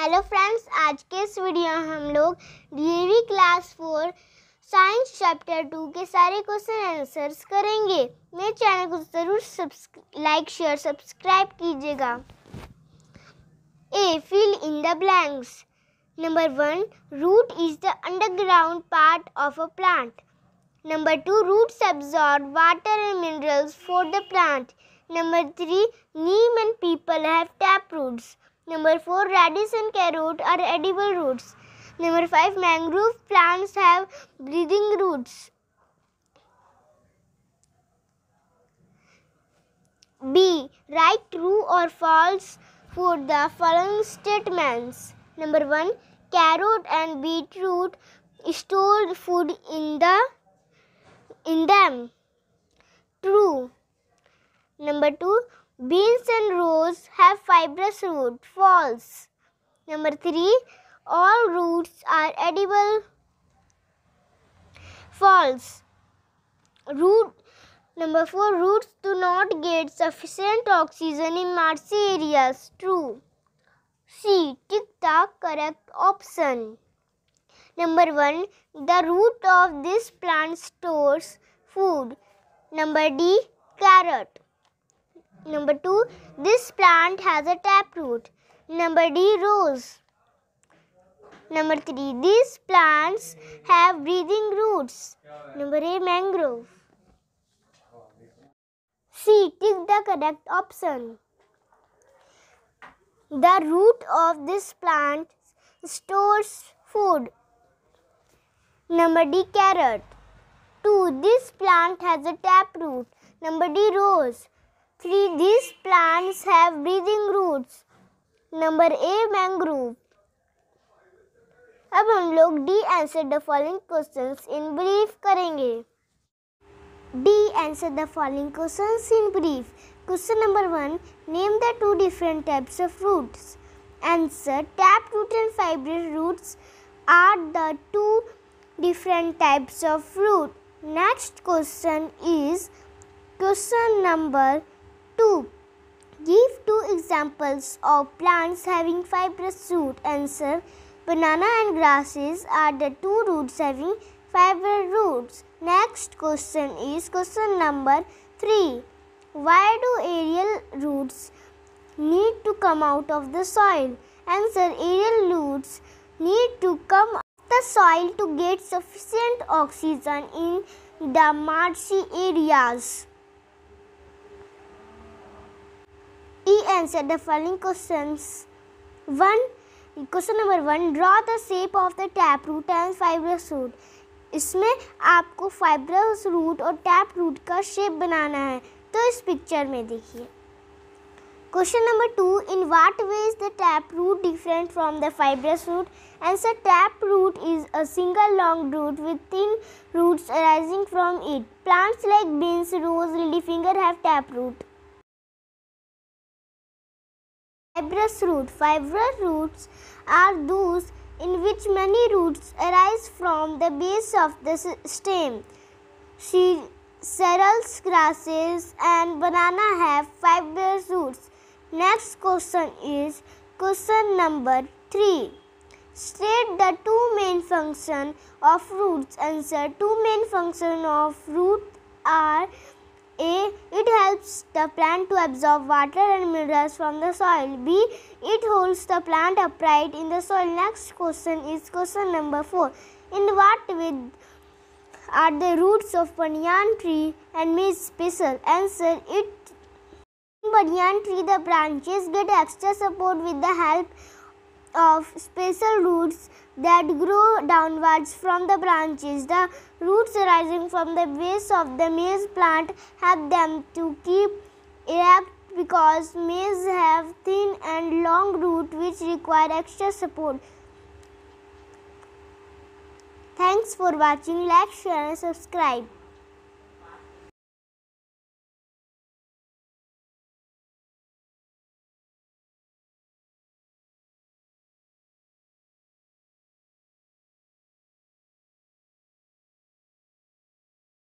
Hello friends आज के इस वीडियो में हम लोग DAV class four science chapter two के सारे क्वेश्चन आंसर्स करेंगे। मेरे चैनल को ज़रूर लाइक शेयर सब्सक्राइब कीजिएगा। A fill in the blanks number one root is the underground part of a plant number two roots absorb water and minerals for the plant number three neem and peepal have tap roots Number 4. Radish and carrot are edible roots. Number 5. Mangrove plants have breathing roots. B. Write true or false for the following statements. Number 1. Carrot and beetroot store food in the in them. True. Number 2. Beans and rose have fibrous root. False. Number 3. All roots are edible. False. Root Number 4. Roots do not get sufficient oxygen in marshy areas. True. C. Tick the correct option. Number 1. The root of this plant stores food. Number D. Carrot. Number 2. This plant has a taproot. Number D. Rose. Number 3. These plants have breathing roots. Number A. Mangrove. C. Tick the correct option. The root of this plant stores food. Number D. Carrot. 2. This plant has a taproot. Number D. Rose. Three these plants have breathing roots. Number A mangrove अब हम लोग D answer the following questions in brief करेंगे D answer the following questions in brief question number one name the two different types of roots answer tap root and fibrous roots are the two different types of fruit. Next question is question number 2. Give two examples of plants having fibrous root. Answer. Banana and grasses are the two roots having fibrous roots. Next question is question number 3. Why do aerial roots need to come out of the soil? Answer. Aerial roots need to come out of the soil to get sufficient oxygen in the marshy areas. E answer the following questions. 1. Question number 1. Draw the shape of the tap root and fibrous root. इसमें आपको fibrous root और tap root का shape बनाना है तो इस picture में देखिए question number two in what way is the tap root different from the fibrous root answer tap root is a single long root with thin roots arising from it plants like beans rose lady finger have tap root Fibrous root. Fibrous roots are those in which many roots arise from the base of the stem. Cereals, grasses and banana have fibrous roots. Next question is question number 3. State the two main functions of roots. Answer. Two main functions of root are a. It helps the plant to absorb water and minerals from the soil. B. It holds the plant upright in the soil. Next question is question number 4. In what way are the roots of banyan tree and maize special? Answer. It in banyan tree the branches get extra support with the help of special roots that grow downwards from the branches. The roots arising from the base of the maize plant help them to keep erect because maize have thin and long roots which require extra support. Thanks for watching. Like, share and subscribe.